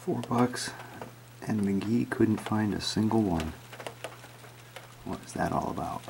Four bucks, and McGee couldn't find a single one. What is that all about?